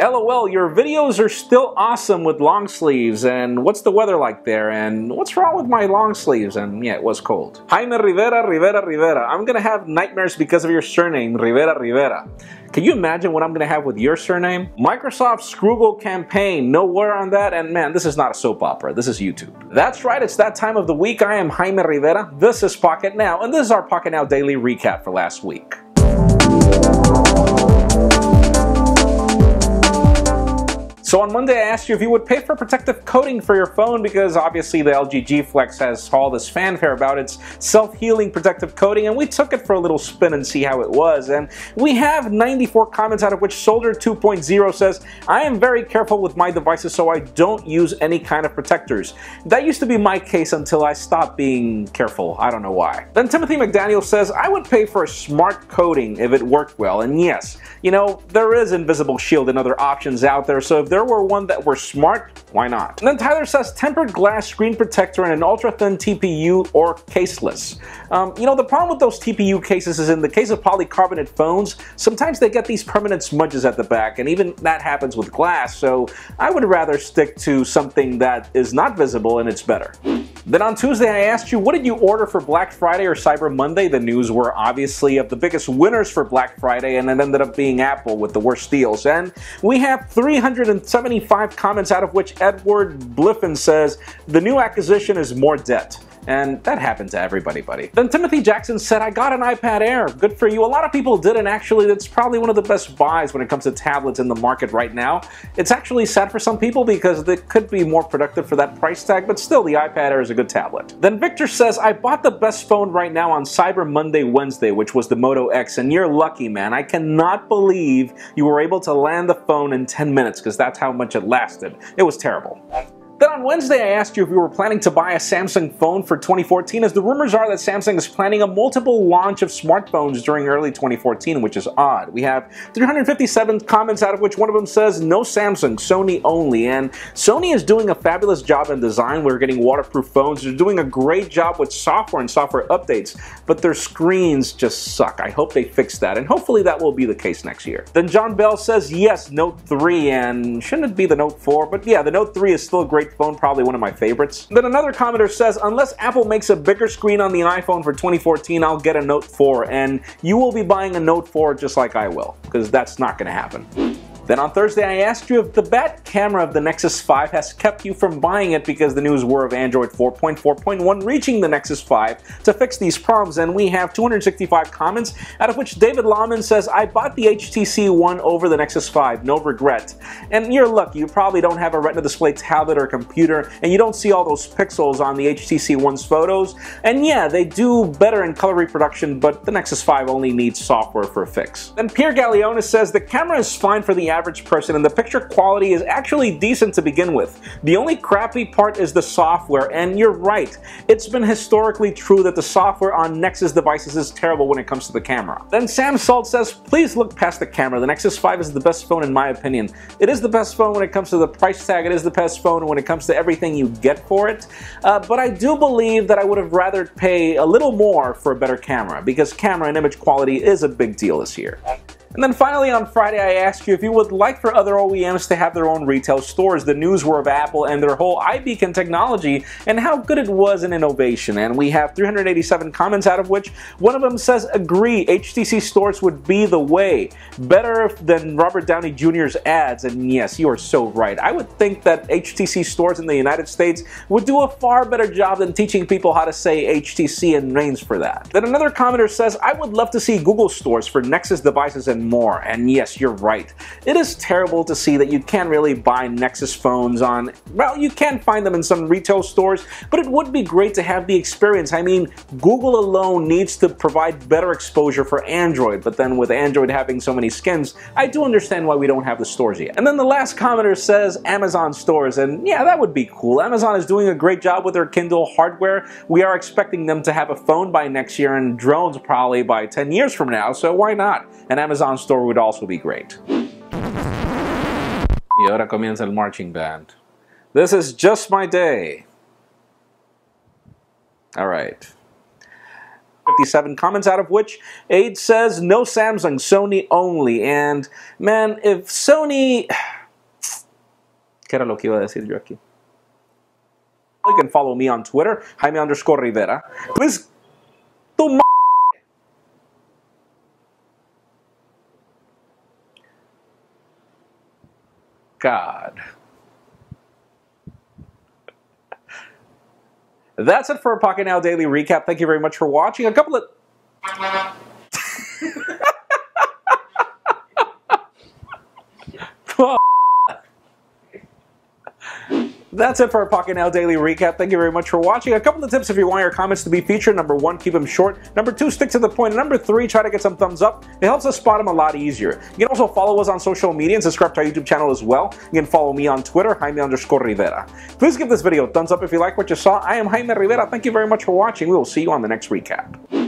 LOL, your videos are still awesome with long sleeves, and what's the weather like there, and what's wrong with my long sleeves, and yeah, it was cold. Jaime Rivera, Rivera, Rivera, I'm gonna have nightmares because of your surname, Rivera, Rivera. Can you imagine what I'm gonna have with your surname? Microsoft Scroogle campaign, no word on that, and man, this is not a soap opera, this is YouTube. That's right, it's that time of the week. I am Jaime Rivera, this is Pocket Now, and this is our Pocket Now Daily Recap for last week. So on Monday I asked you if you would pay for protective coating for your phone because obviously the LG G Flex has all this fanfare about its self-healing protective coating and we took it for a little spin and see how it was and we have 94 comments out of which Soldier 2.0 says I am very careful with my devices so I don't use any kind of protectors. That used to be my case until I stopped being careful. I don't know why. Then Timothy McDaniel says I would pay for a smart coating if it worked well and yes, you know, there is Invisible Shield and other options out there so if there there were one that were smart, why not? And then Tyler says tempered glass screen protector and an ultra thin TPU or caseless. Um, you know, the problem with those TPU cases is in the case of polycarbonate phones, sometimes they get these permanent smudges at the back, and even that happens with glass, so I would rather stick to something that is not visible and it's better. Then on Tuesday, I asked you, what did you order for Black Friday or Cyber Monday? The news were obviously of the biggest winners for Black Friday, and it ended up being Apple with the worst deals. And we have 375 comments, out of which Edward Bliffen says, the new acquisition is more debt. And that happened to everybody, buddy. Then Timothy Jackson said, I got an iPad Air. Good for you. A lot of people did, and actually, that's probably one of the best buys when it comes to tablets in the market right now. It's actually sad for some people because it could be more productive for that price tag, but still, the iPad Air is a good tablet. Then Victor says, I bought the best phone right now on Cyber Monday Wednesday, which was the Moto X, and you're lucky, man. I cannot believe you were able to land the phone in 10 minutes because that's how much it lasted. It was terrible. Then on Wednesday, I asked you if you were planning to buy a Samsung phone for 2014, as the rumors are that Samsung is planning a multiple launch of smartphones during early 2014, which is odd. We have 357 comments, out of which one of them says, no Samsung, Sony only. And Sony is doing a fabulous job in design. We're getting waterproof phones. They're doing a great job with software and software updates, but their screens just suck. I hope they fix that, and hopefully that will be the case next year. Then John Bell says, yes, Note 3, and shouldn't it be the Note 4? But yeah, the Note 3 is still a great phone, probably one of my favorites. Then another commenter says, unless Apple makes a bigger screen on the iPhone for 2014, I'll get a Note 4, and you will be buying a Note 4 just like I will, because that's not going to happen. Then on Thursday, I asked you if the bad camera of the Nexus 5 has kept you from buying it because the news were of Android 4.4.1 reaching the Nexus 5 to fix these problems, and we have 265 comments, out of which David Lawman says, I bought the HTC One over the Nexus 5, no regret. And you're lucky, you probably don't have a Retina display tablet or computer, and you don't see all those pixels on the HTC One's photos. And yeah, they do better in color reproduction, but the Nexus 5 only needs software for a fix. Then Pierre Gallionis says, the camera is fine for the average average person and the picture quality is actually decent to begin with. The only crappy part is the software and you're right. It's been historically true that the software on Nexus devices is terrible when it comes to the camera. Then Sam Salt says, please look past the camera. The Nexus 5 is the best phone in my opinion. It is the best phone when it comes to the price tag. It is the best phone when it comes to everything you get for it. Uh, but I do believe that I would have rather pay a little more for a better camera because camera and image quality is a big deal this year. And then finally on Friday I asked you if you would like for other OEMs to have their own retail stores. The news were of Apple and their whole iBeacon technology and how good it was in innovation. And we have 387 comments out of which one of them says agree HTC stores would be the way. Better than Robert Downey Jr.'s ads. And yes, you are so right. I would think that HTC stores in the United States would do a far better job than teaching people how to say HTC and names for that. Then another commenter says, I would love to see Google stores for Nexus devices and more. And yes, you're right. It is terrible to see that you can't really buy Nexus phones on, well, you can find them in some retail stores, but it would be great to have the experience. I mean, Google alone needs to provide better exposure for Android, but then with Android having so many skins, I do understand why we don't have the stores yet. And then the last commenter says Amazon stores, and yeah, that would be cool. Amazon is doing a great job with their Kindle hardware. We are expecting them to have a phone by next year and drones probably by 10 years from now, so why not? And Amazon Amazon store would also be great. Y ahora comienza el marching band. This is just my day. All right. 57 comments out of which Aid says no Samsung, Sony only. And man, if Sony ¿Qué era lo que iba a decir yo aquí? You can follow me on Twitter, Jaime underscore Rivera. Please, God. That's it for a Pocket Now Daily Recap. Thank you very much for watching. A couple of... That's it for our Pocket Now Daily Recap. Thank you very much for watching. A couple of tips if you want your comments to be featured. Number one, keep them short. Number two, stick to the point. Number three, try to get some thumbs up. It helps us spot them a lot easier. You can also follow us on social media and subscribe to our YouTube channel as well. You can follow me on Twitter, Jaime underscore Rivera. Please give this video a thumbs up if you like what you saw. I am Jaime Rivera. Thank you very much for watching. We will see you on the next recap.